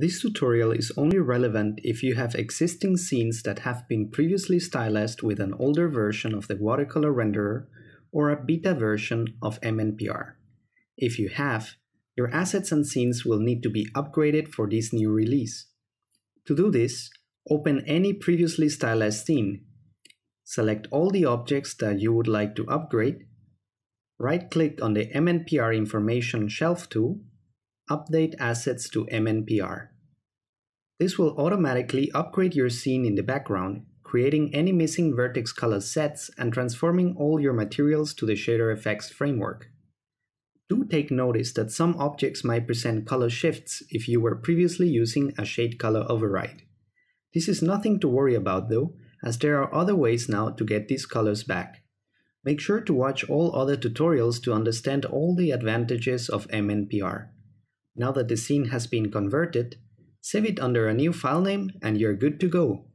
This tutorial is only relevant if you have existing scenes that have been previously stylized with an older version of the watercolor renderer or a beta version of MNPR. If you have, your assets and scenes will need to be upgraded for this new release. To do this, open any previously stylized scene, select all the objects that you would like to upgrade, right-click on the MNPR Information Shelf tool, Update Assets to MNPR. This will automatically upgrade your scene in the background, creating any missing vertex color sets and transforming all your materials to the Shader effects framework. Do take notice that some objects might present color shifts if you were previously using a shade color override. This is nothing to worry about though, as there are other ways now to get these colors back. Make sure to watch all other tutorials to understand all the advantages of MNPR. Now that the scene has been converted, Save it under a new file name and you're good to go.